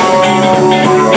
Música